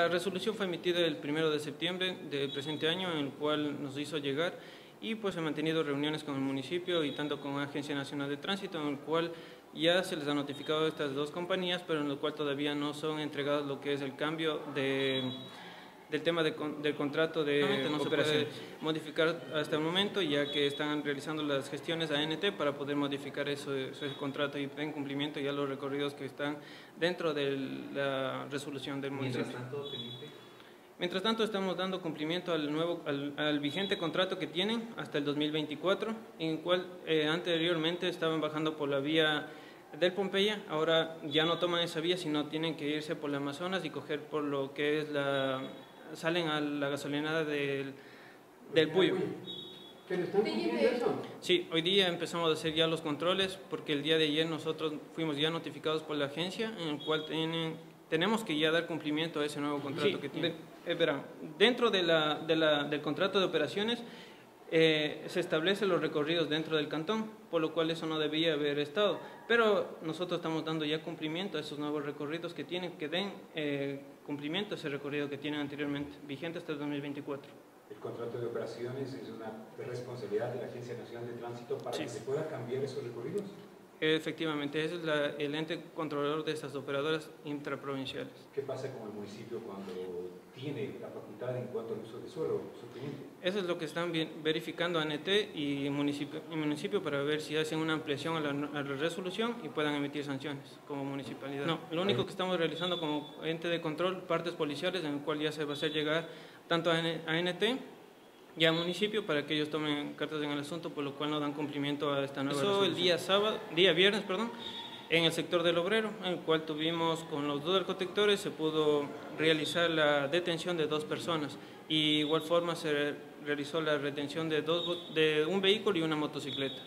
La resolución fue emitida el 1 de septiembre del presente año, en el cual nos hizo llegar y pues he mantenido reuniones con el municipio y tanto con la Agencia Nacional de Tránsito, en el cual ya se les ha notificado a estas dos compañías, pero en el cual todavía no son entregados lo que es el cambio de del tema del contrato de no se puede modificar hasta el momento ya que están realizando las gestiones a ANT para poder modificar eso, ese contrato y en cumplimiento ya los recorridos que están dentro de la resolución del municipio. Mientras tanto, Mientras tanto estamos dando cumplimiento al nuevo al, vigente contrato que tienen hasta el 2024 en el cual eh, anteriormente estaban bajando por la vía del Pompeya, ahora ya no toman esa vía, sino tienen que irse por la Amazonas y coger por lo que es la salen a la gasolinada del, del Puyo. ¿Pero están cumpliendo eso? Sí, hoy día empezamos a hacer ya los controles porque el día de ayer nosotros fuimos ya notificados por la agencia en el cual tienen, tenemos que ya dar cumplimiento a ese nuevo contrato que tienen. Eh, dentro de la, de la, del contrato de operaciones eh, se establecen los recorridos dentro del cantón, por lo cual eso no debía haber estado. Pero nosotros estamos dando ya cumplimiento a esos nuevos recorridos que tienen, que den eh, cumplimiento a ese recorrido que tienen anteriormente, vigente hasta el 2024. El contrato de operaciones es una responsabilidad de la Agencia Nacional de Tránsito para que se pueda cambiar esos recorridos. Efectivamente, ese es el ente controlador de estas operadoras intraprovinciales. ¿Qué pasa con el municipio cuando tiene la facultad en cuanto al uso de suelo Eso es lo que están verificando ANT y municipio, y municipio para ver si hacen una ampliación a la, resolución y puedan emitir sanciones como municipalidad. No, lo único que estamos realizando como ente de control, partes policiales, en el cual ya se va a hacer llegar tanto a ANT y al municipio para que ellos tomen cartas en el asunto, por lo cual no dan cumplimiento a esta nueva Eso el día sábado, día viernes, perdón, en el sector del obrero, en el cual tuvimos con los dos arquitectores, se pudo realizar la detención de dos personas y igual forma se realizó la retención de, dos, de un vehículo y una motocicleta.